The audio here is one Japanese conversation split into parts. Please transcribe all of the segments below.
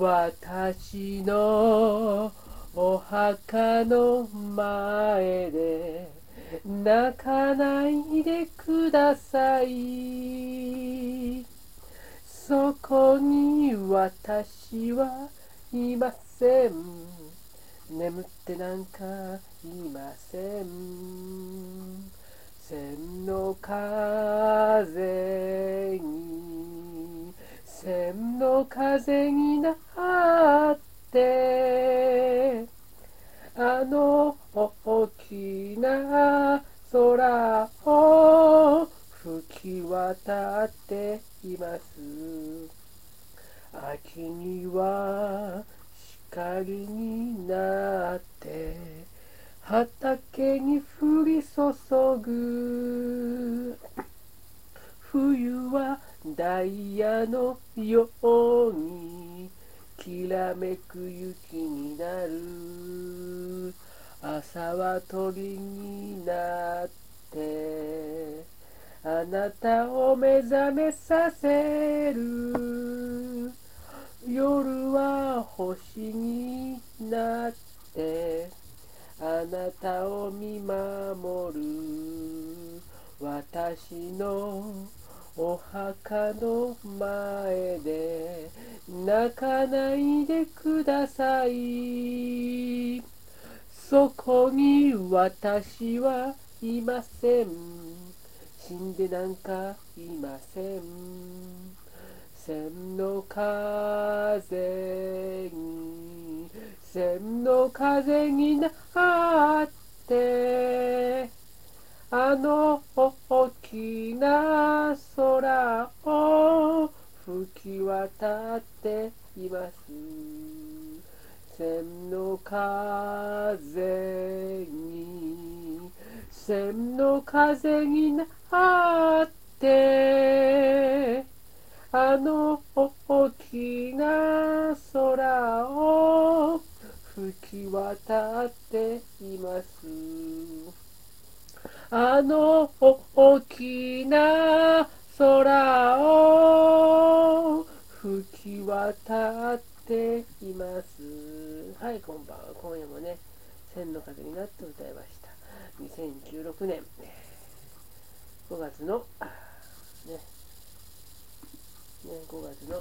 私のお墓の前で泣かないでください。そこに私はいません。眠ってなんかいません。千の風に千の風になってあの大きな空を吹き渡っています。秋には光になって畑に降り注ぐ。冬はダイヤのようにきらめく雪になる。朝は鳥になってあなたを目覚めさせる。夜は星になってあなたを見守る。私のお墓の前で泣かないでください。そこに私はいません。死んでなんかいません。千の風に千の風になってあの大きな空を吹き渡っています。千の風に千の風になってあの大きな空を吹き渡っていますあの大きな空を吹き渡っています。はいこんばんは。今夜もね千の風になって歌いました。2016年。5月のね。ね5月の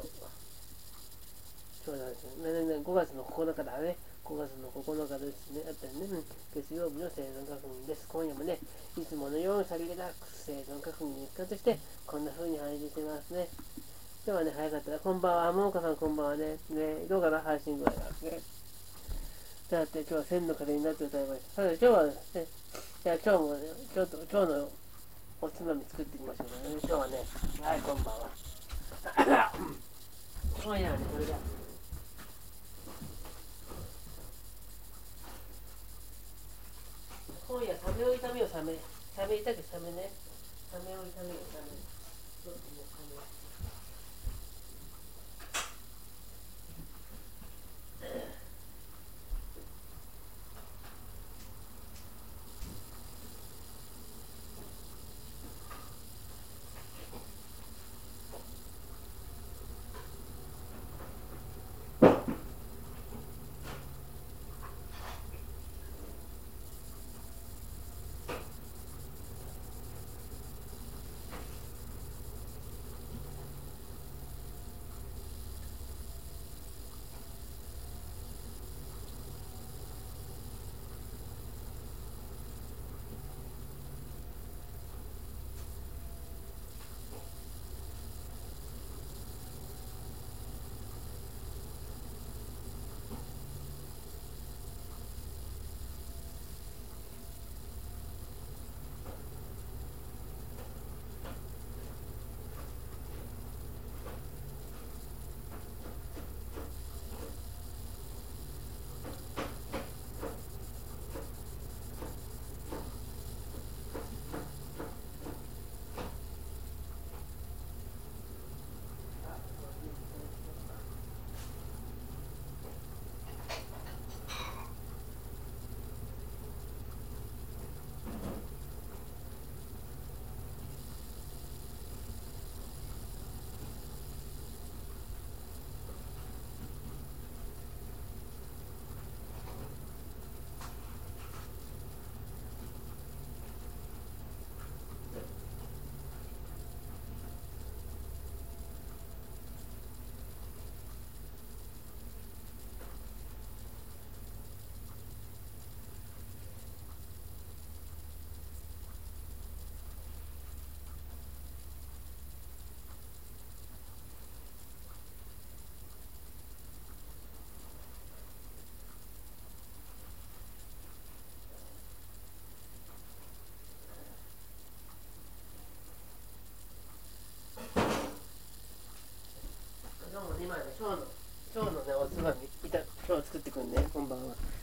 ちょうどですねねね5月の9日だね。5月の9日ですね、あったね、月曜日の生存確認です。今夜もね、いつものようにさりげなく生存確認の一環として、こんな風に配信してますね。今日はね、早かったら、こんばんは、ももかさんこんばんはね、ね、どうかな、配信具合がね。だって今日は千の風になって歌いました。さて今日はですね、いや今日もね、ちょっと今日のおつまみ作ってみましょうかね。今日はね、はい、こんばんは。今夜はね、それでは。今夜サメを炒めようサメサメいたけサメね。サメを炒めようサメ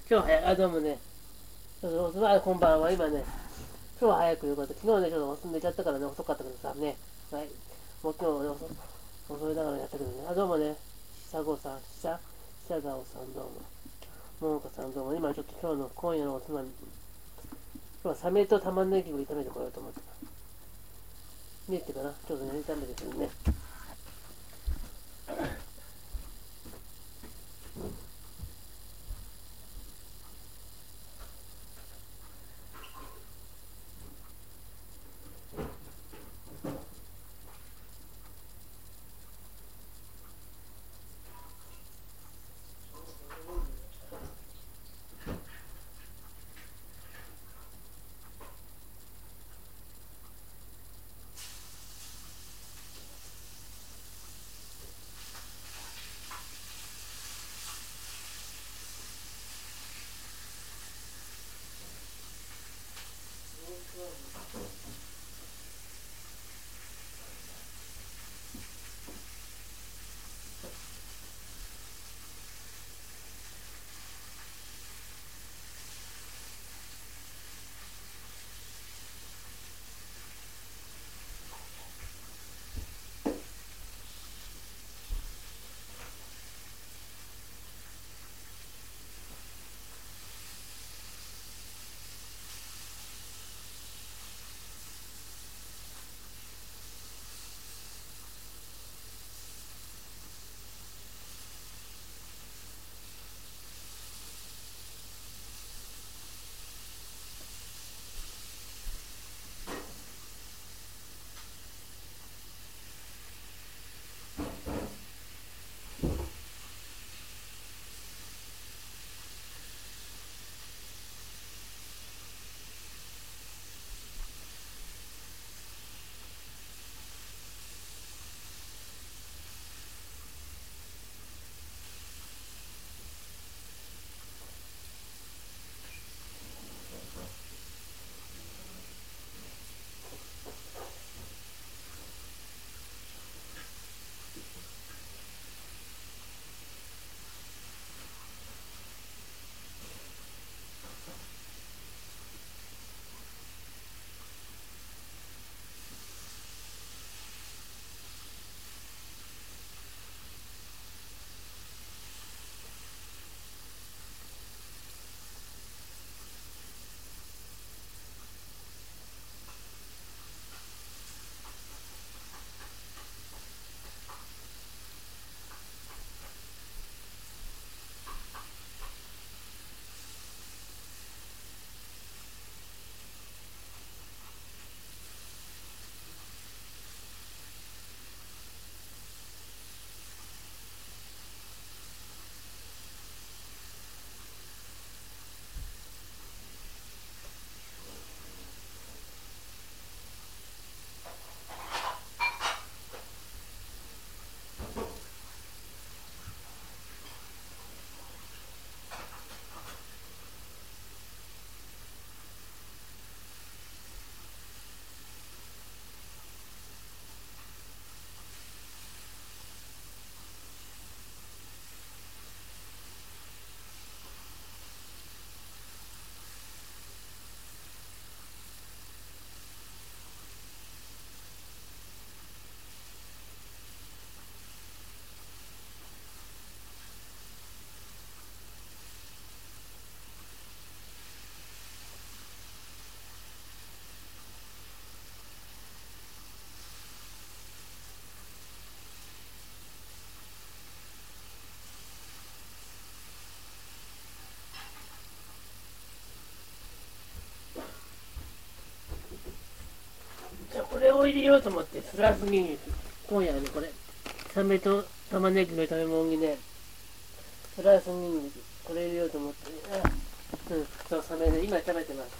今日早い、あ、どうもね。そうそうあこんばんは、今ね、今日は早くよかった。昨日ね、ちょっと遅寝ちゃったからね、遅かったけどさ、ね。はい。もう今日、ね、遅遅いながらやったけどね。あ、どうもね、久子さん、久、久顔さんどうも。ももかさんどうも。今ちょっと今日の今夜のおつまみ、今日はサメと玉ねぎを炒めてこようと思って。見えてるかな？ちょっとね、炒めてくるね。ようと思って、プラスに。今夜はね、これ、サメと玉ねぎの炒め物にね、プラスに、これ入れようと思ってね、あうん、そう、サメね、今食べてます。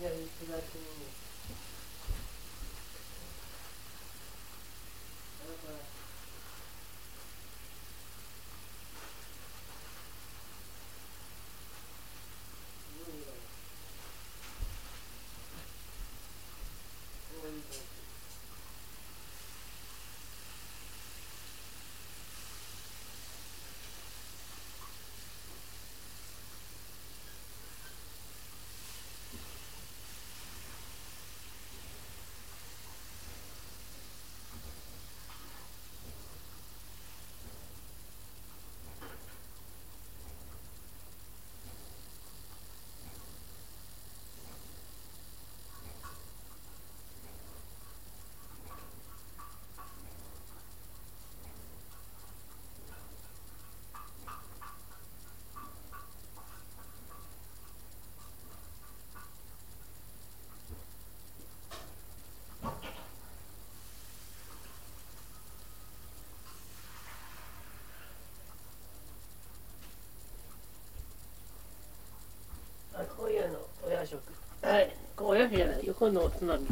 いや、スラスニンニク。けじゃない横のおつまみ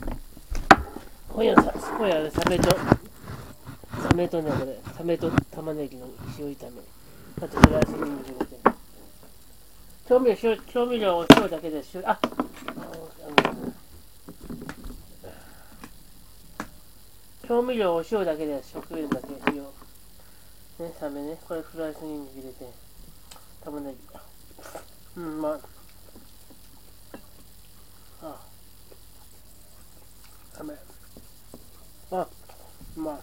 今夜さ今夜はサメとサメとねこれサメと玉ねぎの塩炒めあとフライスニンニク入れて調味料塩調味料お塩だけで塩あああの調味料お塩だけで食塩だけ塩ねサメねこれフライスニンニク入れて玉ねぎうんまあダメあうまい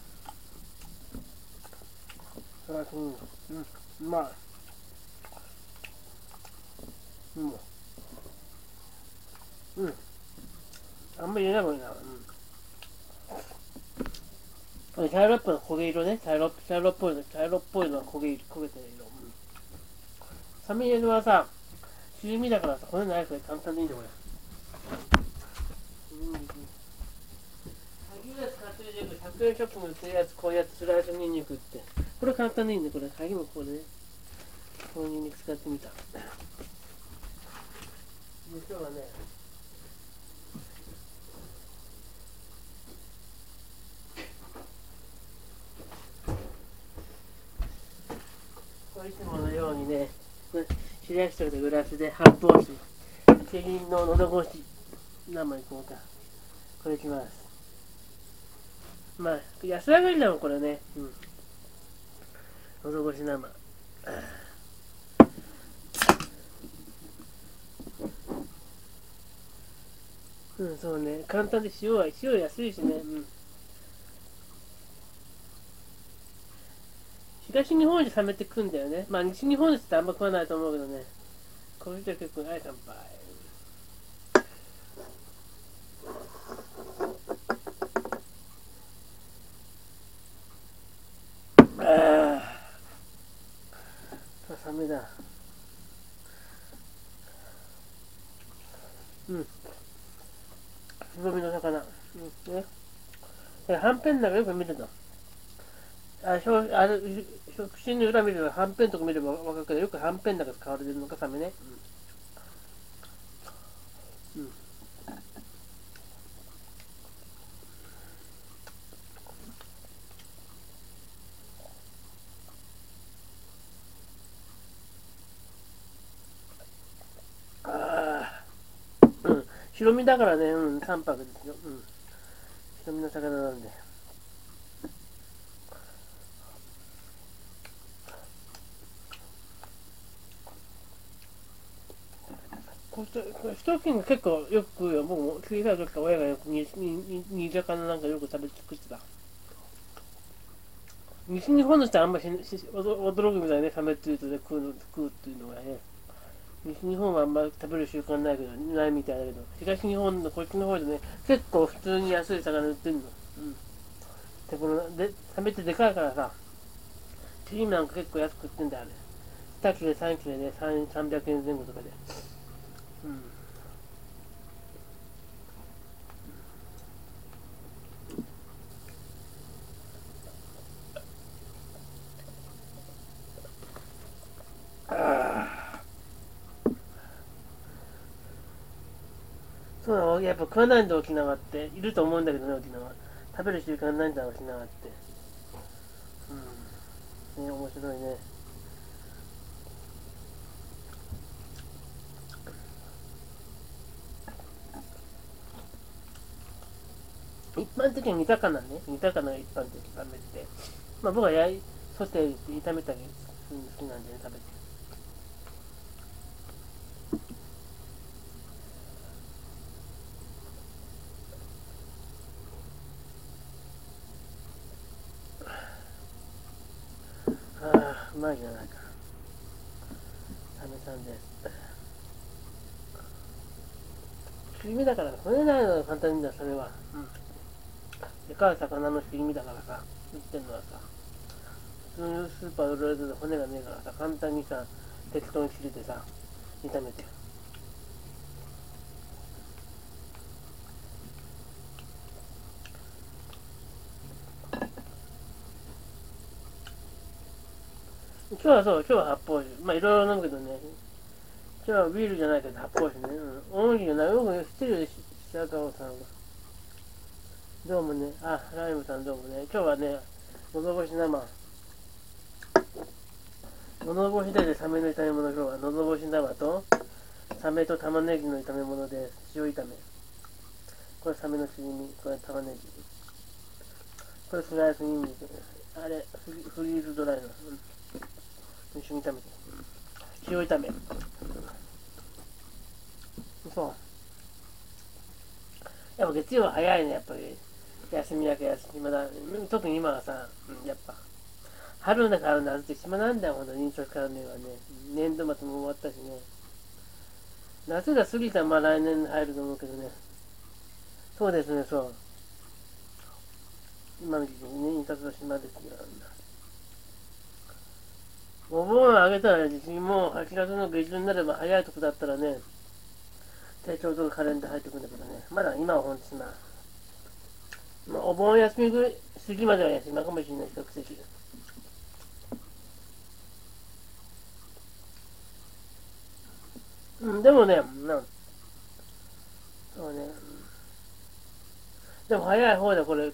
フライスニンニクうんうまいうん。うん。あんまり入れない方がいいな。うん。これ茶色っぽいの焦げ色ね。茶色茶色っぽいの。茶色っぽいのは焦げ焦げてる色、うん、サメ入れるはさしじみだからさ骨ないから簡単でいいんだこれ。うん。鍵が使ってるじゃん100円ショップに売ってるやつこういうやつスライスニンニクって。これ簡単でいいんだこれ。鍵もこうでね。こういうニンニク使ってみた。今日はねこれいつものようにね、これ白焼きとでグラスで発泡酒、キリンの喉越し、生いこうか。これいきます。まあ、安上がりだもん、これね。うん。喉越し生。うん、そうね。簡単で塩は、塩安いしね。うん。東日本で冷めてくんだよね。まあ西日本ですってあんま食わないと思うけどね。この人は結構、はい、乾杯。ああ。サメだ。うん。つぼみの魚。うん。ね。これはんぺんなんかよく見るの。あ、しょ、あの、触診の裏見れば、はんぺんとか見ればわかるけど、よくはんぺんなんか使われてるのか、サメね。うん。うん。ああ。うん。白身だからね、うん、淡白ですよ。うん。白身の魚なんで。これこれ一斤結構よく食うよ。僕も小さい時から親がよく煮煮煮魚なんかよく食べ尽くしてた。西日本の人はあんまりしし驚くみたいね、サメっていうとね、食うの食うっていうのがね。西日本はあんまり食べる習慣ないけど、ないみたいだけど、東日本のこっちの方でね、結構普通に安い魚売ってるの。うん。で、この、で、サメってでかいからさ、チリなんか結構安く売ってんだよ、あれ。2切れ、3切れで、3 300円前後とかで。うん。そうなのやっぱ食わないんだ沖縄っていると思うんだけどね沖縄。食べる習慣ないんだ沖縄って。うん。ね面白いね。一般的に煮魚ね。煮魚が一般的に食べてまあ僕は焼いソテーして炒めたりするの好きなんでね食べてああ、うまいじゃないか。サメさんです。切り身だから、骨ないのが簡単にだ、それは。うん。でかい魚の切り身だからさ、売ってんのはさ、普通のスーパーで売られてる骨がねえからさ、簡単にさ、適当に切れてさ、炒めて。今日はそう、今日は発泡酒。まあいろいろ飲むけどね。今日はビールじゃないけど発泡酒ね。うん。オンリーじゃない。僕知ってるよ。白川さんが。どうもね、あ、ライムさんどうもね、今日はね、喉越し生。喉越しでサメの炒め物、今日は喉越し生と、サメと玉ねぎの炒め物です。塩炒め。これサメの切り身、これ玉ねぎ。これスライスニンニク。あれ、フリフリーズドライの。うん、一緒に炒めて。塩炒め。そう。やっぱ月曜は早いね、やっぱり。休み明け休み、まだ、特に今はさ、うん、やっぱ、春だから夏って暇なんだよ、ほんと、認証関連はね。年度末も終わったしね。夏が過ぎたら、まあ来年入ると思うけどね。そうですね、そう。今の時期にね、印刷の島ですよ。お盆をあげたら、もう8月の下旬になれば早いとこだったらね、手帳とかカレンダー入ってくるんだけどね、まだ今はほんと島。まあ、お盆休みぐらい、過ぎまでは休みかもしれない、比較的。うん、でもね、なそうね。でも早い方だ、これ。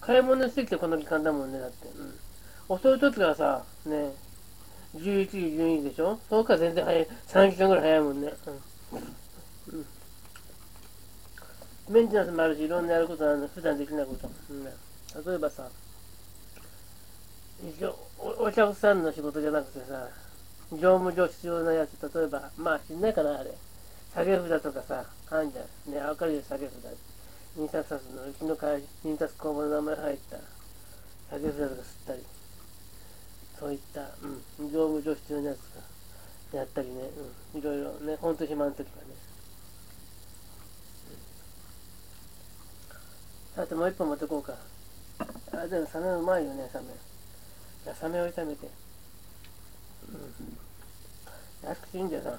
買い物してきてこの時間だもんね、だって。うん。遅い時はさ、ね、11時、12時でしょ？そうか全然早い。3時間ぐらい早いもんね。うん。うん。メンテナンスもあるし、いろんなやることあるの、普段できないこと。うん、例えばさ、一応お、お客さんの仕事じゃなくてさ、業務上必要なやつ、例えば、まあ、知んないかな、あれ。下げ札とかさ、あんじゃん。ね、わかるよ、下げ札。印刷さすの、うちの会印刷工房の名前入った下げ札とか吸ったり、そういった、うん、業務上必要なやつがやったりね、うん、いろいろね、ほんと暇の時はね。さて、もう一本持ってこうか。あ、でもサメうまいよね、サメ。じゃ、サメを炒めて。うん。安くていいんだよな。うん。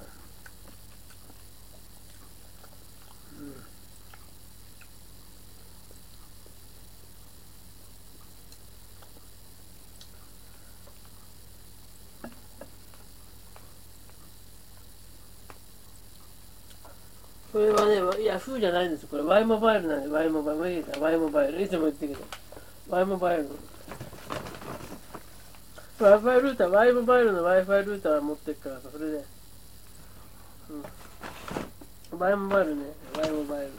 これはね、ヤフーじゃないんです。これ、ワイモバイルなんで、ワイモバイル。ワイモバイル。いつも言ってるけど。ワイモバイル。Wi-Fi ルーター、ワイモバイルの Wi-Fi ルーター持ってるからさ、それで。うん。ワイモバイルね、ワイモバイル。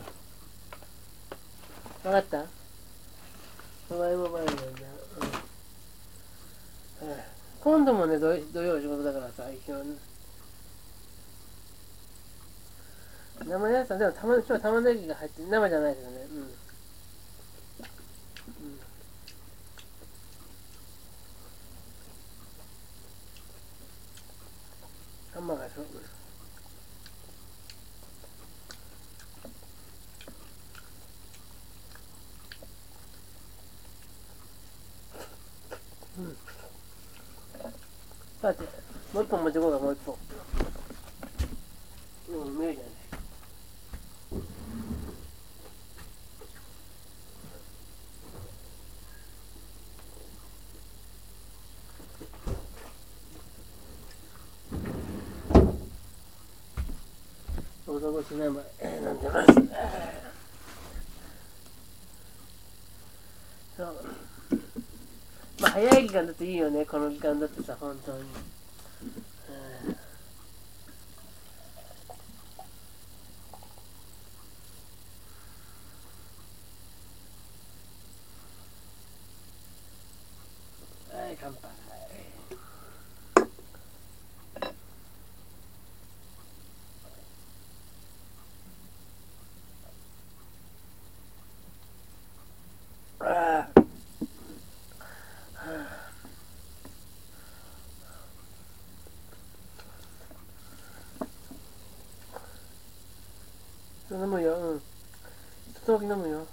わかった？ワイモバイルなんだ。うん。今度もね、土曜仕事だからさ、一応ね。生野菜、でもたま、今日玉ねぎが入って、生じゃないけどね。うん。玉がそう。うん。さて、もう一本持ってこうか、もう一本。うん、見えじゃない。男し名前飲んでます。そう。まあ早い時間だといいよね、この時間だってさ、本当に。はい、乾杯。飲むよ、うん。一通り飲むよ。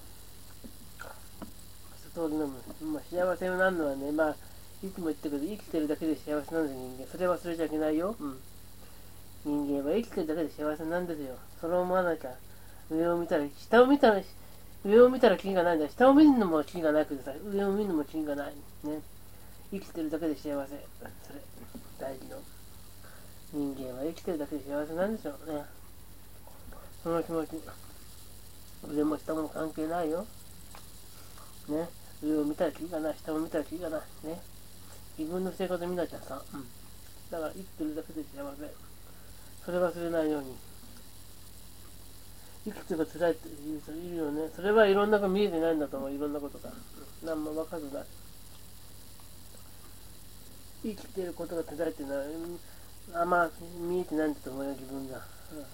一通り飲む。まあ、幸せになるのはね、まあ、いつも言ってるけど、生きてるだけで幸せなんですよ、人間。それ忘れちゃいけないよ。うん。人間は生きてるだけで幸せなんですよ。それを思わなきゃ。上を見たら、下を見たら、上を見たら気がないんだ。下を見るのも気がなくてさ、上を見るのも気がない。ね。生きてるだけで幸せ。それ、大事の。人間は生きてるだけで幸せなんですよね。その気持ち。上も下も関係ないよ。ね。上を見たらきりがない、下を見たらきりがない。ね。自分の生活見なきゃさ。うん。だから生きてるだけで幸せ。それ忘れないように。生きてる辛いって言う人いるよね。それはいろんなこと見えてないんだと思う。いろんなことが。何も分かるない。生きてることが辛いっていうのは、あんま見えてないんだと思うよ、自分が。うん、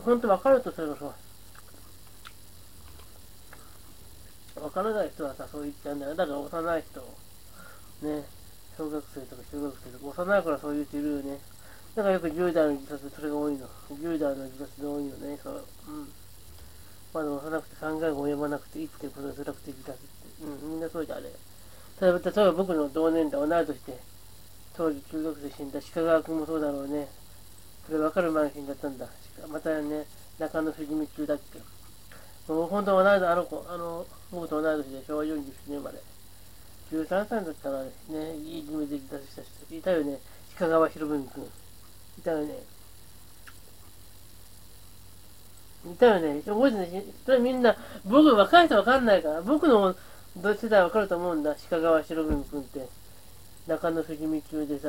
本当分かるとすればさ、分からない人はさ、そう言っちゃうんだよ。だから幼い人、ね、小学生とか中学生とか、幼いからそういう人いるよね。だからよく10代の自殺、それが多いの。10代の自殺で多いよね。そう。うん。まだ幼くて考えが及ばなくて、生きてることが辛くて自殺って。うん、みんなそうじゃあれ。例えば、例えば僕の同年代、同い年で、当時中学生死んだ鹿川君もそうだろうね。それ分かる前に死んじゃったんだ。またね、中野藤道中だっけ。もう本当同い年、あの子、あの、僕と同い年で昭和47年まで。13歳だったらね、いい夢で自殺した人いたよね。鹿川博文君。いたよね。いたよね。覚えてない？それみんな、僕、若い人わかんないから、僕の同世代わかると思うんだ。鹿川博文君って。中野富士見中でさ、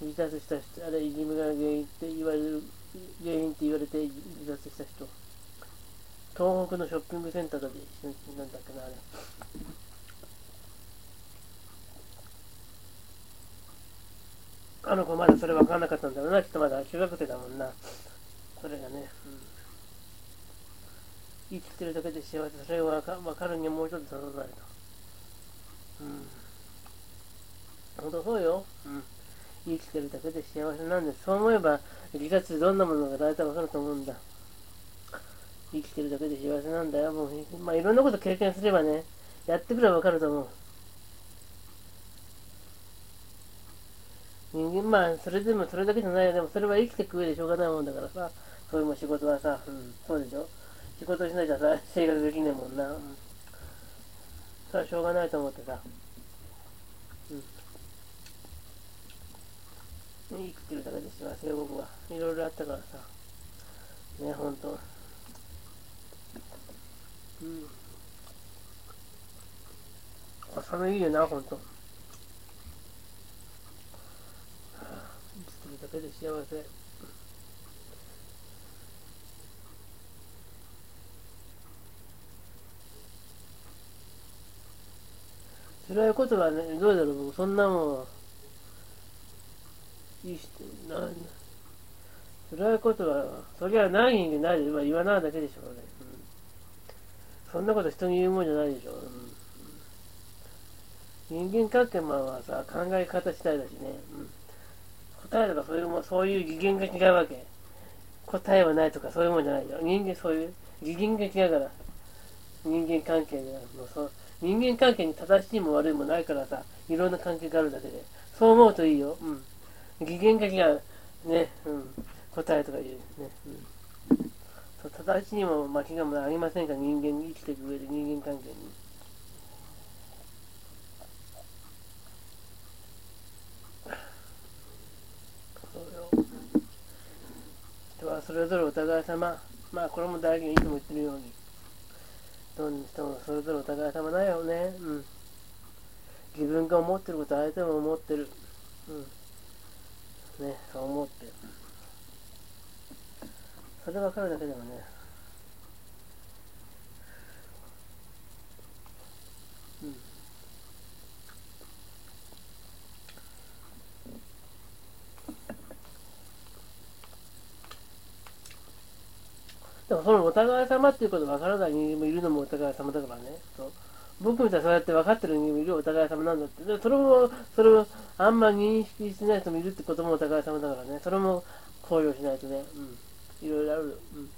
自殺した人、あれ、いじめが原因って言われる、原因って言われて自殺した人。東北のショッピングセンターだで、なんだっけな、あれ。あの子まだそれ分かんなかったんだろうな、きっとまだ中学生だもんな。それがね、うん、生きてるだけで幸せ、それが分かるにはもうちょっと育たないと。うん本当そうよ。うん。生きてるだけで幸せなんです。そう思えば、自殺ってどんなものか大体わかると思うんだ。生きてるだけで幸せなんだよ。もう、まあいろんなこと経験すればね、やってくればわかると思う。人間、まあ、それでもそれだけじゃないよ。でもそれは生きていく上でしょうがないもんだからさ、そういうも仕事はさ、うん、そうでしょ。仕事しなきゃさ、生活できねえもんな。うん。それはしょうがないと思ってさ。うん。生きてるだけで幸せよ、僕は。いろいろあったからさ。ね、ほんと。うん。朝のいいよな、ほんと。生きてるだけで幸せ。辛いことはね、どうだろう、僕、そんなもん。いい。人な辛いことはそりゃない人間ないで、まあ、言わないだけでしょうね、うん、そんなこと人に言うもんじゃないでしょう、うん、人間関係もはさ考え方次第だしね、うん、答えとかそういうもそういう次元が違うわけ。答えはないとかそういうもんじゃないよ。人間そういう次元が違うから。人間関係がもうそう人間関係に正しいも悪いもないからさいろんな関係があるだけで。そう思うといいよ、うん。擬言が違う。ね、うん。答えとか言う。ね。うん。そう正しにも間違いもありませんか？人間に生きていく上で人間関係に。人はそれぞれお互い様。まあこれも大事にいつも言ってるように。どんな人もそれぞれお互い様だよね。うん。自分が思ってること相手も思ってる。うん。ね、そう思って。それ分かるだけでもね、うん。でもそのお互い様っていうこと分からない人間もいるのもお互い様だからね。そう僕みたいにそうやって分かってる人もいるお互い様なんだって。でそれも、それをあんま認識してない人もいるってこともお互い様だからね。それも考慮しないとね。うん。いろいろあるよ。うん。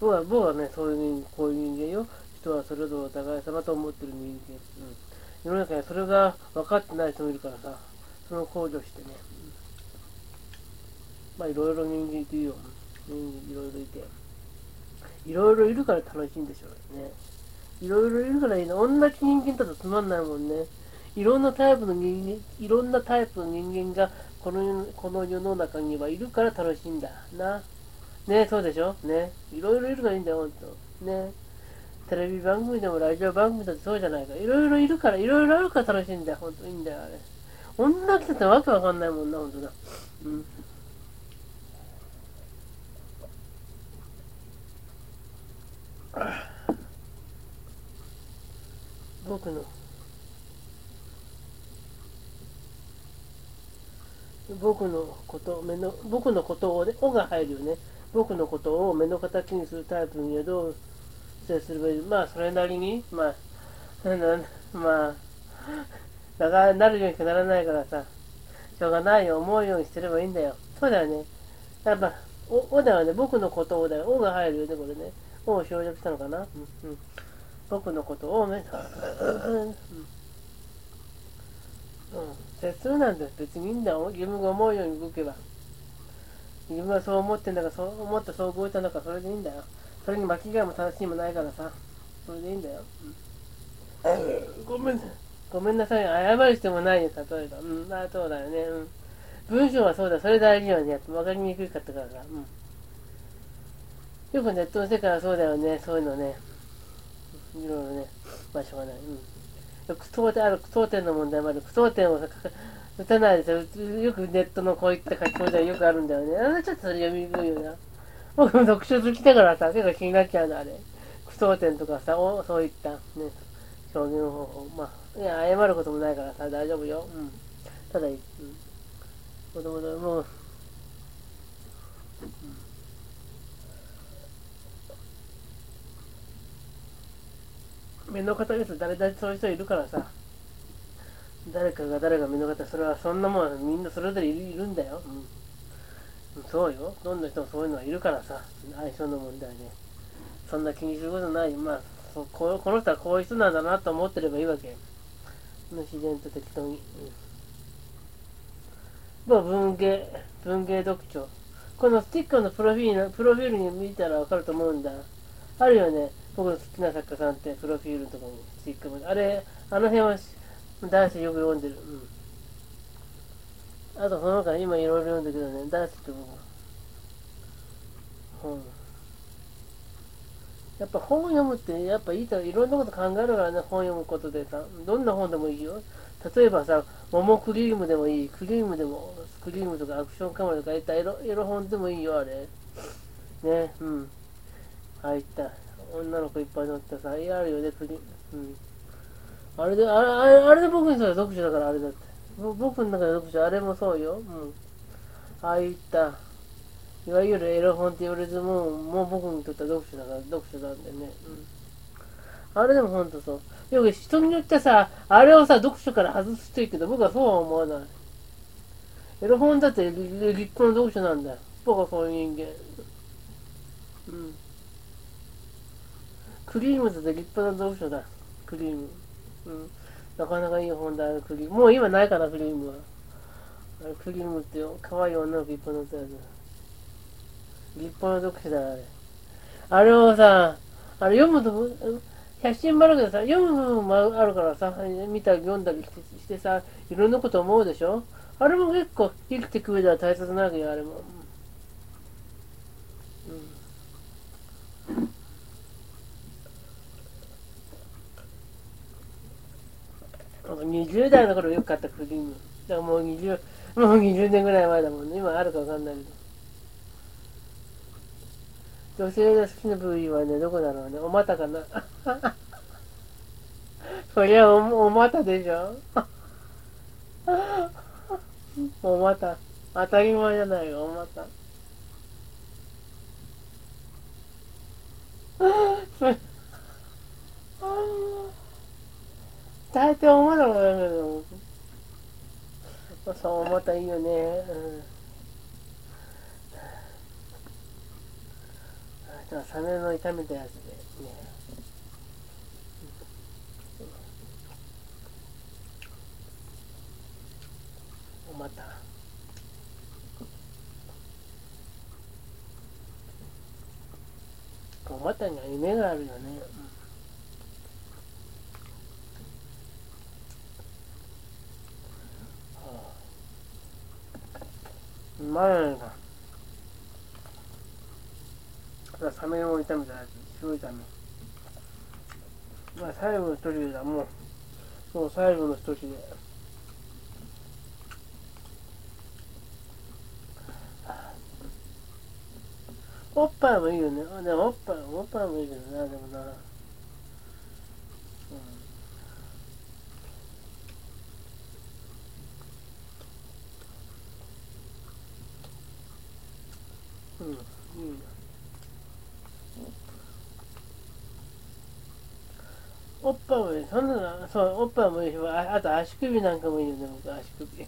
僕は、僕はね、そういう人、こういう人間よ。人はそれぞれお互い様と思ってる人間。うん。世の中にそれが分かってない人もいるからさ、その考慮してね。うん、まあ、いろいろ人間いてるよ。人間いろいろいて。いろいろいるから楽しいんでしょうね。いろいろいるからいいの。同じ人間だとつまんないもんね。いろんなタイプの人間、いろんなタイプの人間がこのこの世の中にはいるから楽しいんだな。ねそうでしょ？ねいろいろいるのいいんだよ、ほんと。ねテレビ番組でもラジオ番組だってそうじゃないか。いろいろいるから、いろいろあるから楽しいんだよ。ほんといいんだよ、あれ。女来ててわけわかんないもんな、ほんとだ。うん。あ あ僕の。僕のこと目の僕のことをね「お」が入るよね僕のことを目の敵にするタイプにはどう接すればいい？まあそれなりにまあ まあだからなるようにしかならないからさ。しょうがないよ。思うようにしてればいいんだよ。そうだよね。やっぱ「お」おだよね。僕のことをだよ「お」が入るよねこれね「お」を省略したのかな？うんうん。僕のことをめ、うん、うん、接するなんて別にいいんだよ。自分が思うように動けば。自分はそう思ってんだから、そう思ってそう動いたんだからそれでいいんだよ。それに間違いも正しいもないからさ。それでいいんだよ。うん、ごめん、ごめんなさい。謝る必要もないよ、例えば。うん、あそうだよね。うん。文章はそうだ。それ大事よね。わかりにくかったからさ。うん。よくネットの世界はそうだよね。そういうのね。いろいろね、まあしょうがない。うん。句読点ある、句読点の問題もある。句読点を打たないですよ。よくネットのこういった書き込みでよくあるんだよね。あれちょっとそれ読みにくいよな。僕も読書好きだからさ、結構気になっちゃうの、あれ。句読点とかさ、おそういったね、表現方法。まあ、いや、謝ることもないからさ、大丈夫よ。うん。ただ、うん。もともともう、目の方です誰だそういう人いるからさ。誰かが誰が目の方それはそんなもんみんなそれぞれいるんだよ、うん、そうよ。どんな人もそういうのはいるからさ。相性の問題で、そんな気にすることない。まあそここの人はこういう人なんだなと思ってればいいわけ。自然と適当に、うん、まあ文芸文芸読書。このスティッカーのプロフィールプロフィールに見たらわかると思うんだ。あるよね。僕の好きな作家さんってプロフィールところにスティックもあれあの辺は男子よく読んでる。うん。あとその他今いろいろ読んでるけどね男子って僕本やっぱ本を読むってやっぱいいといろんなこと考えるからね本読むことでさ。どんな本でもいいよ。例えばさ桃クリームでもいい。クリームでもクリームとかアクションカメラとかいったエロエロ本でもいいよあれ。ねうん。入った。女の子いっぱい乗ってさ、いやあるよね、国。うん。あれで、あれ、あれあれで僕にとって読書だから、あれだって。僕の中で読書、あれもそうよ。うん。ああいった、いわゆるエロ本って言われても、もう僕にとっては読書だから、読書なんでね。うん。あれでもほんとそう。よく人によってさ、あれをさ、読書から外す人いるけど、僕はそうは思わない。エロ本だって立派な読書なんだよ。僕はそういう人間。うん。クリームズで立派な読書だ。クリーム。うん。なかなかいい本だ、クリーム。もう今ないから、クリームは。あれ、クリームって可愛い女の子いっぱい乗ってるやつ。立派な読書だ、あれ。あれをさ、あれ読むと、写真もあるけどさ、読む部分もあるからさ、見たり読んだりしてさ、いろんなこと思うでしょあれも結構生きていく上では大切なわけよ、あれも。20代の頃よく買ったクリーム。だからもう20、もう20年ぐらい前だもんね。今あるかわかんないけど。女性の好きな部位はね、どこだろうね。お股かな。そりゃお、お股でしょ。お股。当たり前じゃないよ、お股。大抵思わなくなるけど、そう思ったらいいよね。うん。あサメの炒めたやつで、ね。おまた。おまたには夢があるよね。前がさサメを炒めたやつ白い炒め。まあ最後の一人だ。もうもう最後の一人で。おっぱいもいいよね。でもおっぱいおっぱいもいいけどなでもなうん、うん、いいなおっぱいもいいそんな。のそうおっぱいもいいしああと足首なんかもいいよね僕足首。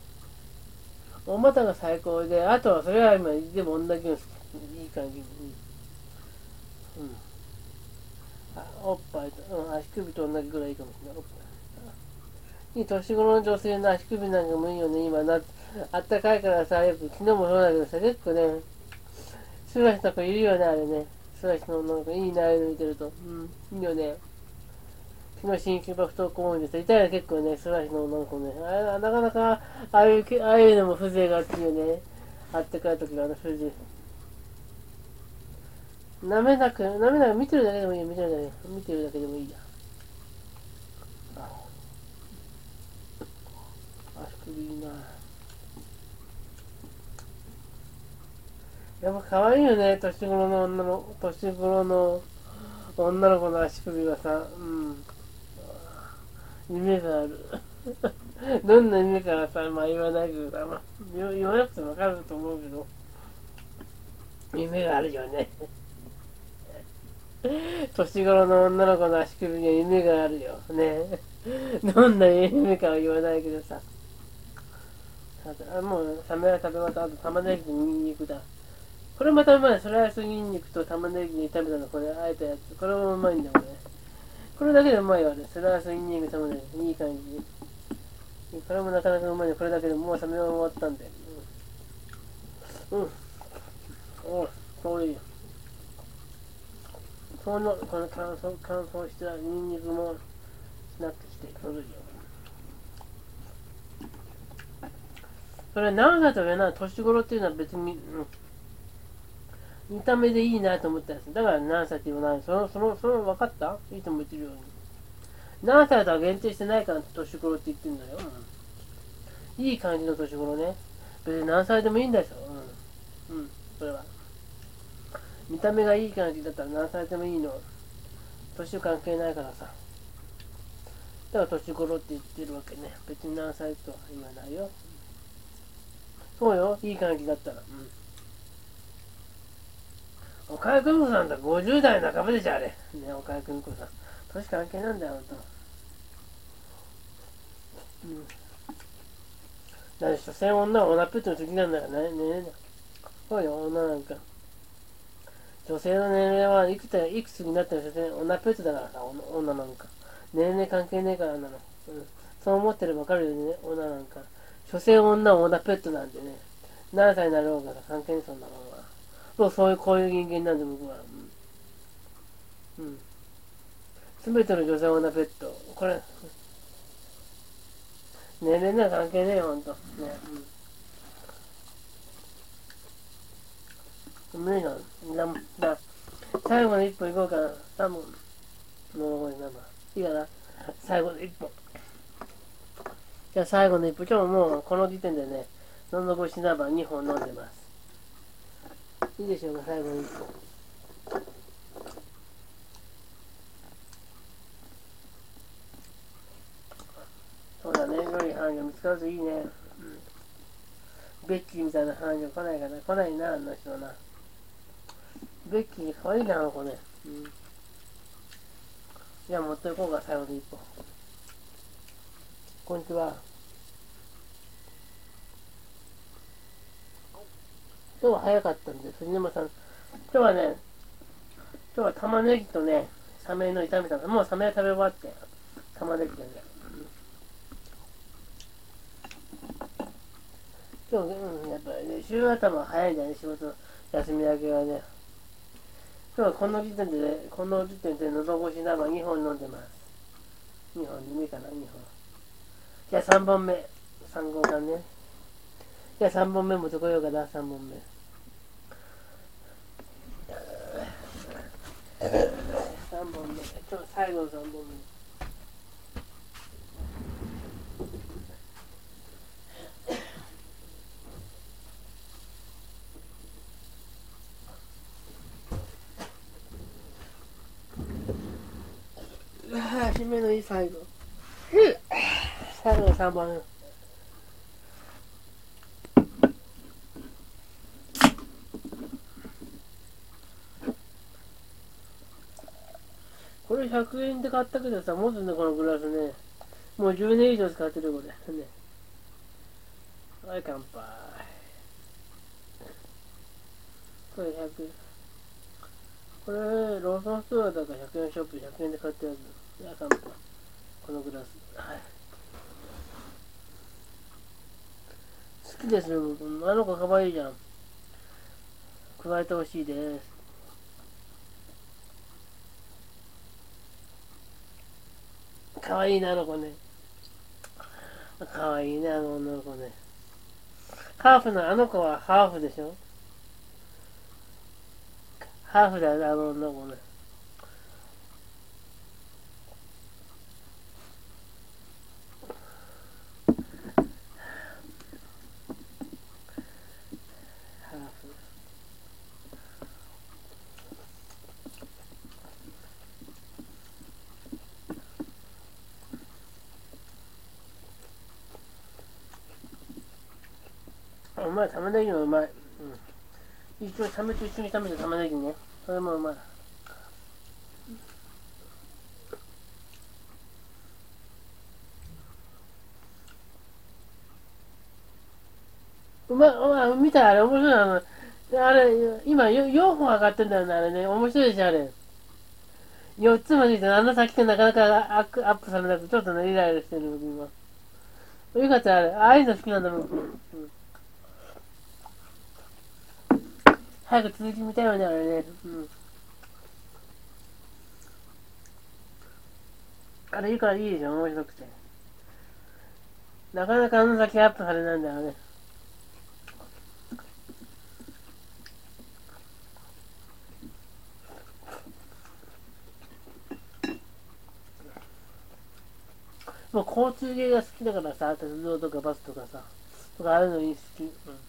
お股が最高であとはそれは今でも同じの好き。いい感じうん、うん、あおっぱいと、うん、足首と同じぐらいいいかもしれない。いい年頃の女性の足首なんかもいいよね今な。あったかいからさよく昨日もそうだけどさ結構ね素足の子いるよねあれね。素足の女の子いいなああいうの見てると。うんいいよね。昨日新旧爆投稿多いんですいたよ結構ね素足の女の子ねあなかなかああいうああいうのも風情があっていいよねあったかい時のあの風情なめなく、なめなく見てるだけでもいいよ、見てるだけ。見てるだけでもいいや。足首いいな。やっぱ可愛いよね、年頃の女の、年頃の女の子の足首はさ、うん。夢がある。どんな夢かはさ、まあ言わないけどさ、まあ、言わなくてもわかると思うけど、夢があるよね。年頃の女の子の足首には夢があるよ。ね どんな夢かは言わないけどさあ。もう、サメは食べ終わった後、玉ねぎとニンニクだ。これまたうまい。スライスニンニクと玉ねぎに炒めたの、これ、あえたやつ。これもうまいんだよね。これだけでうまいわね。スライスニンニク、玉ねぎ。いい感じ。これもなかなかうまいね。これだけでもうサメは終わったんで。うん。うん。おい、これいいよ。そのこの乾燥乾燥したニンニクもなってきてくるよそれ長さと上な年頃っていうのは別に、うん、見た目でいいなと思ったやつだから何歳って言わない。そのそのその分かった？いいと思ってるように。何歳とは限定してないから年頃って言ってんだよ、うん、いい感じの年頃ね。別に何歳でもいいんだよ。うん、うん、それは。見た目がいい感じだったら何歳でもいいの。年関係ないからさ。だから年頃って言ってるわけね。別に何歳とは言わないよ。そうよ。いい感じだったら。うん。岡井久美子さんだ。50代半ばでしょあれ。ね岡井久美子さん。年関係なんだよほんとうん。だって所詮女はオナプットの時なんだからね。ね。そうよ女なんか。女性の年齢はいくついくつになっても女性女ペットだからさ女なんか。年齢関係ねえからなの、うん、そう思ってればわかるよね女なんか。所詮女は女ペットなんてね。何歳になろうが関係ねえそんなもんは。もうそういうこういう人間なんで僕はうんすべ、ての女性は女ペットこれ年齢には関係ねえよほんとねうん無理なの。だ最後の一歩行こうかな。多分、もう生。いいかな。最後の一歩。じゃあ最後の一歩。今日ももうこの時点でね、飲んどこしなば2本飲んでます。いいでしょうか、最後の一歩。そうだね、良い範囲が見つかるといいね。うん、ベッキーみたいな範囲が来ないかな。来ないな、あの人はな。ベッキー可愛いな、あの子ね。うん。じゃあ持っていこうか、最後に一歩。こんにちは。今日は早かったんで、藤沼さん。今日はね、今日は玉ねぎとね、サメの炒めたの。もうサメは食べ終わって、玉ねぎでね。今日、うん、やっぱりね、週頭早いんだよね、仕事、休み明けはね。今日はこの時点で、ねこの時点で喉越し生2本飲んでます。2本、2かな、2本。じゃあ3本目。3号さんね。じゃあ3本目持ってこようかな、3本目。3本目。ちょ最後の3本目。締めのいい最後。最後の3本これ100円で買ったけどさ、持つね、このグラスね。もう10年以上使ってるこれ。ね。はい、乾杯。これ100円。これ、ローソンストアだから100円ショップ100円で買ったやつ。はい、乾杯。このグラス。はい。好きですよ、あの子かわいいじゃん。加えてほしいです。かわいいな、あの子ね。かわいいね、あの女の子ね。ハーフの、あの子はハーフでしょ？ハーフだよね、あの女の子ね。ハーフ。うまい、玉ねぎもうまい。うん。一応、サメと一緒に食べた玉ねぎね。それもうまい。うまい、うまい、見たあれ、面白いあの。あれ、今、4本上がってんだよね、あれね。面白いでしょ、あれ。4つまでいて、あの先がなかなかアップアップされなくて、ちょっとね、イライラしてる、今。よかった、あれ。ああいうの好きなんだもん。うん早く続き見たいよね、あれね。うん。あれいいからいいでしょ、面白くて。なかなかあの先アップされなんだよね。もう交通系が好きだからさ、鉄道とかバスとかさ、とかああいうのいい好き。うん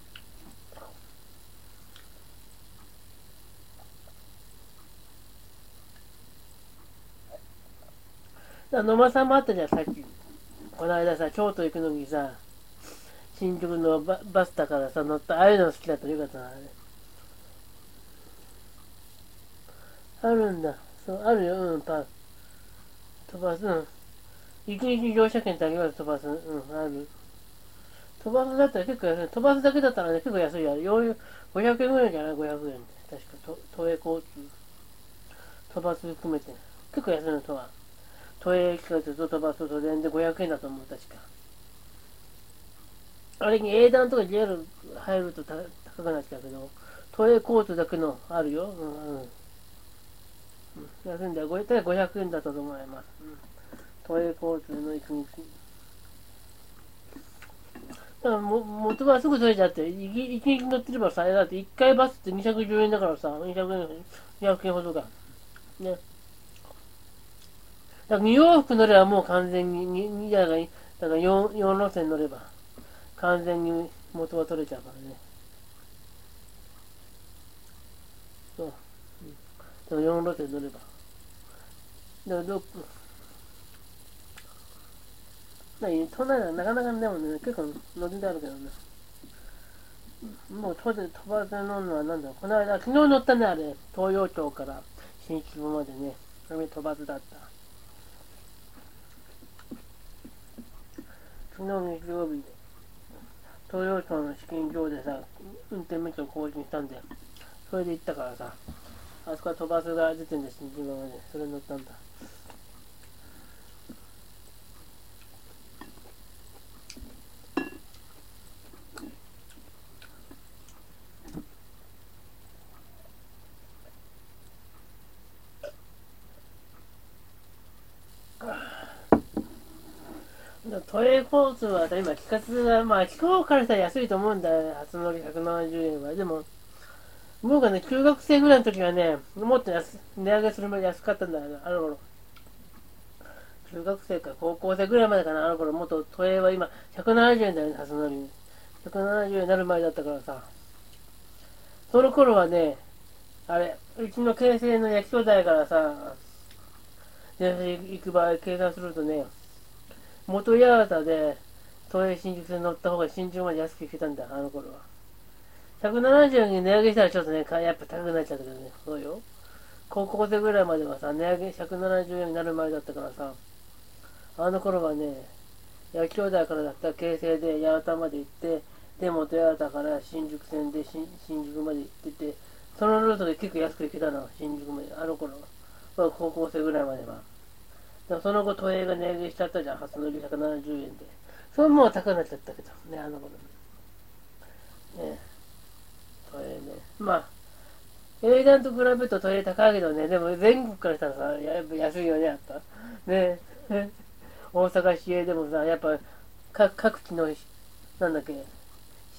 野間さんもあったじゃん、さっき。この間さ、京都行くのにさ、新宿のババスだからさ、乗った、ああいうの好きだったらよかったな、あれ。あるんだ。そう、あるよ、うん、パ飛ばす、うん。一日乗車券ってあります、飛ばす。うん、ある。飛ばすだったら結構安い。飛ばすだけだったらね、結構安いや。500円ぐらいじゃない ?500 円。確か、と都営交通。飛ばす含めて。結構安いのとは。都営駅からずっと飛ばすと全然500円だと思う、確か。あれに英断とか JR 入ると高くなっちゃうけど、都営交通だけのあるよ。うんうん。安いんだよ。ただ500円だったと思います。うん、都営交通の行く日。だからも元はすぐ取れちゃって、一日乗ってればさ、だって1回バスって210円だからさ、200円、200円ほどが。ね。だから2往復乗ればもう完全に、にだから、だから 4, 4路線乗れば、完全に元は取れちゃうからね。そう。うん、でも4路線乗れば。だからどっ何都内はなかなかでもね、結構乗りであるけどね。もう当然飛ばせ乗るのはなんだろう。この間、昨日乗ったね、あれ。東洋町から新宿までね。それ飛ばずだった。昨日日曜日で、東洋町の試験場でさ、運転免許更新したんだよ。それで行ったからさ、あそこは飛ばすが出てんだ、新宿まで。それ乗ったんだ。都営交通は今、気活は、まあ、気候からしたら安いと思うんだよ。初乗り170円は。でも、僕がね、中学生ぐらいの時はね、もっと安値上げするまで安かったんだよな、あの頃。中学生か高校生ぐらいまでかな、あの頃、もっと都営は今、170円だよね、初乗り。170円になる前だったからさ。その頃はね、あれ、うちの京成の焼き鳥台からさ、電車行く場合計算するとね、元八幡で、都営新宿線乗った方が新宿まで安く行けたんだ、あの頃は。170円に値上げしたらちょっとね、やっぱ高くなっちゃったけどね、そうよ。高校生ぐらいまではさ、値上げ170円になる前だったからさ、あの頃はね、焼き鳥台からだったら京成で八幡まで行って、で、元八幡から新宿線で新宿まで行ってて、そのルートで結構安く行けたの、新宿まで、あの頃は。高校生ぐらいまでは。その後、都営が値上げしちゃったじゃん、初乗り170円で。それもう高くなっちゃったけど、ね、あの頃。ね。都営ね。まあ、営団と比べると都営高いけどね、でも全国からしたらさ、やっぱ安いよね、やっぱ。ね。大阪市営でもさ、やっぱ各各地の、なんだっけ、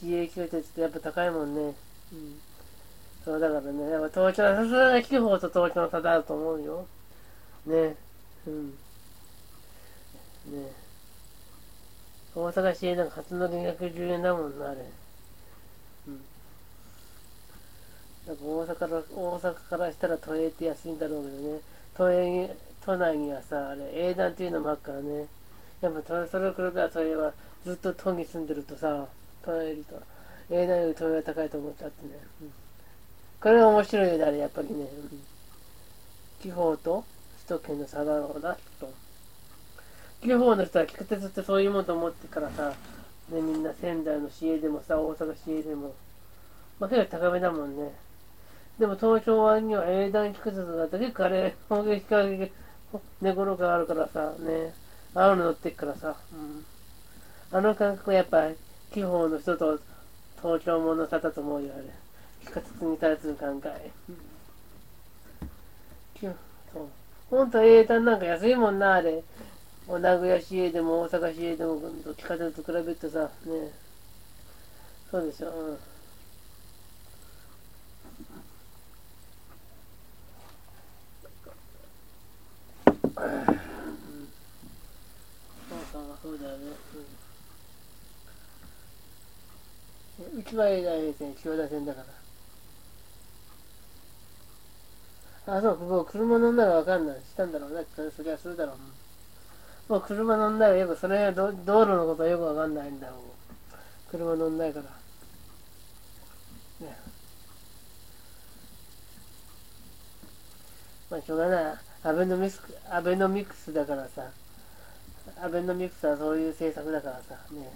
市営地下鉄ってやっぱ高いもんね。うん。そうだからね、やっぱ東京さすがに地方と東京の差だと思うよ。ね。うん。ね。大阪市営なんか初の金額10円だもんな、あれ。うん。なんか大阪から、大阪からしたら都営って安いんだろうけどね。都営、都内にはさ、あれ、営団っていうのもあるからね。やっぱそれを比べたら都営はずっと都に住んでるとさ、都営いると、営団より都営は高いと思っちゃってね。うんこれが面白いよね、あれ、やっぱりね。地方と首都圏の差だろうな、と。地方の人は地下鉄ってそういうもんと思ってからさ、ね、みんな仙台の市営でもさ、大阪市営でも、まあ、結構高めだもんね。でも東京湾には営団地下鉄だった結構あれ、本気日陰、寝頃があるからさ、ね、あの乗ってっからさ、うん。あの感覚はやっぱ、地方の人と東京もの差だと思うよ、あれ。地下鉄に対する考え。う本当、英単なんか安いもんな、あれ。お名古屋市営でも大阪市営でも地下鉄と比べるとさ、ね。そうでしょ、うん。そう、だよね。うん。うちは A 大平線、千代田線だから。あ、そう、もう車乗んならわかんない。したんだろうな、そりゃするだろう。もう車乗んないらよく、それは道路のことはよくわかんないんだろう。車乗んないから。ね。まあ、しょうがない。アベノミクス、アベノミクスだからさ。アベノミクスはそういう政策だからさ。ね。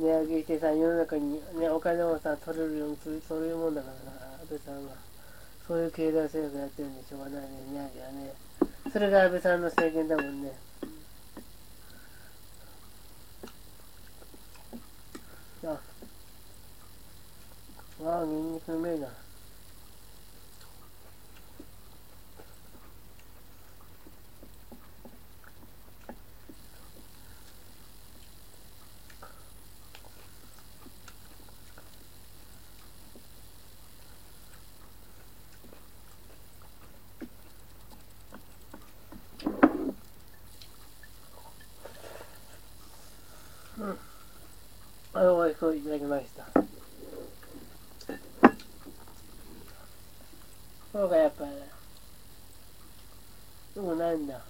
値上げしてさ、世の中にね、お金をさ、取れるようにする、そういうもんだからさ、安倍さんは。そういう経済政策やってるんでしょうがないね、宮城はね。それが安倍さんの政権だもんね。あ、わあ、ニンニクうめえな。うん。あの、ごちそういただきました。そうか、やっぱり、ね。そうないんだ。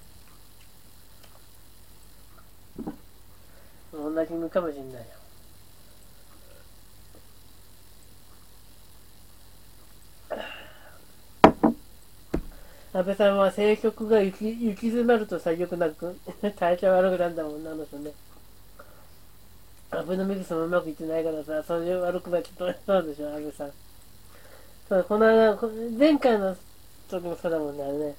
同じのかもしんないよ。安倍さんは政局が行き行き詰まるとさ、よくなく、体調悪くなるんだもんな、の人ね。アベノミクスもうまくいってないからさ、それ悪くなってそうでしょ、安倍さん。そう、この間、前回の時もそうだもんね、ね。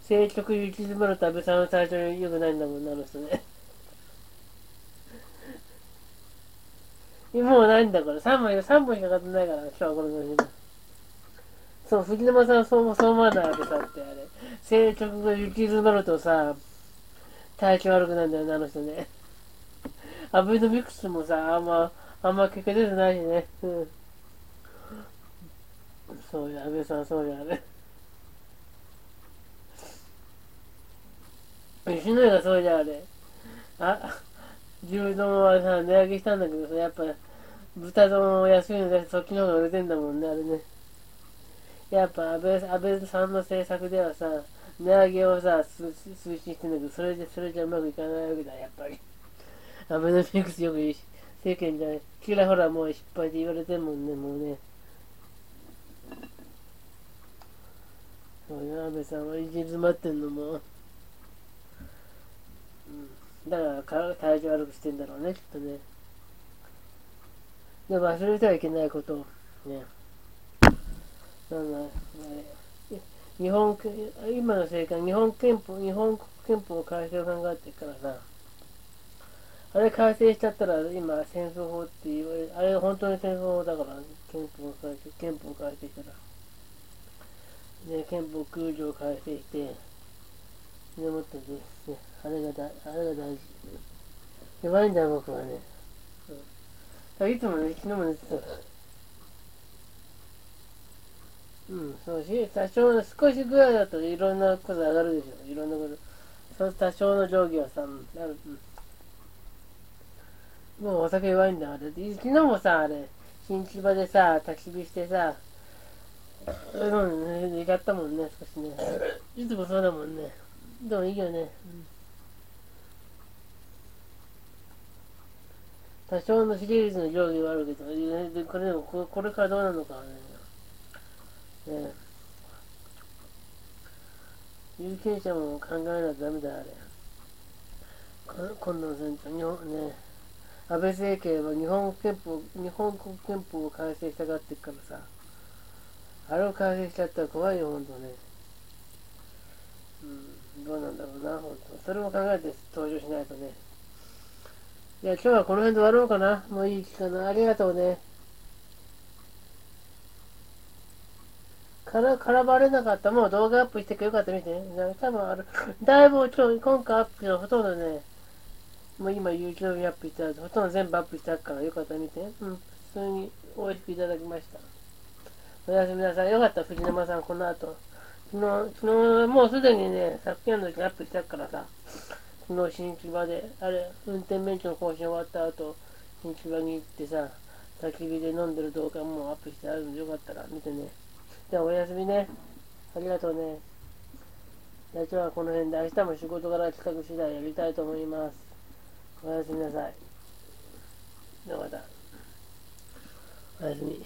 政局行き詰まると安倍さんは最初に良くないんだもんね、あの人ね。もうないんだから、3本、3本しか買ってないから、今日はこの年だ。そう、藤沼さんそうそう思わないわけさって、あれ。政局が行き詰まるとさ、体調悪くなるんだよね、あの人ね。アベノミクスもさ、あんま、あんま結果出てないしね。うん。そうや、安倍さんそうやね。石の絵がそうじゃあれ。あ、牛丼はさ、値上げしたんだけどさ、やっぱ、豚丼を安いので、そっちの方が売れてんだもんね、あれね。やっぱ安倍、安倍さんの政策ではさ、値上げをさ、推進してんだけど、それで、それじゃうまくいかないわけだ、やっぱり。アベノミクスよく言うし、政権じゃない。キラほらもう失敗で言われてんもんね、もうね。そうね、安倍さんは意地詰まってんのも。うん。だから体調悪くしてんだろうね、きっとね。で忘れてはいけないことね。なんだ、日本、今の政権、日本憲法、日本憲法改正を考えてるからさ、あれ改正しちゃったら今戦争法って言われあれ本当に戦争法だから憲法改正憲法改正したらで憲法空条改正してでもってねあれがだあれが大事弱いんだ僕はね、いつもね昨日も寝てたうんそうし多少の少しぐらいだといろんなこと上がるでしょいろんなことその多少の定規はさ、なる、うんもうお酒弱いんだ、あれ。昨日もさ、あれ、新千葉でさ、焚き火してさ、うん、ね、やったもんね、少しね。いつもそうだもんね。でもいいよね。うん、多少の支持率の上下はあるけど、これでもこれからどうなるのかね。ね有権者も考えないとダメだ、あれ。今度の選挙、日本ね。安倍政権は日本憲法、日本国憲法を改正したがってからさ、あれを改正しちゃったら怖いよ、ほんとね。うん、どうなんだろうな、ほんと。それも考えて登場しないとね。いや、今日はこの辺で終わろうかな。もういいかな。ありがとうね。から、絡まれなかった。もう動画アップしてくよかった見てね。多分ある。だいぶ今日、今回アップのほとんどね、もう今 YouTube アップしたらほとんど全部アップしたからよかったら見て。うん。普通に美味しくいただきました。おやすみなさい。よかった、藤沼さん、この後。昨日、昨日、もうすでにね、昨夜の時にアップしたからさ、昨日新木場で、あれ、運転免許の更新終わった後、新木場に行ってさ、焚き火で飲んでる動画もアップしてあるんでよかったら見てね。じゃあおやすみね。ありがとうね。じゃあ今日はこの辺で明日も仕事から企画次第やりたいと思います。おやすみなさい。ではまた。おやすみ。